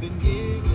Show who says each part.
Speaker 1: been given,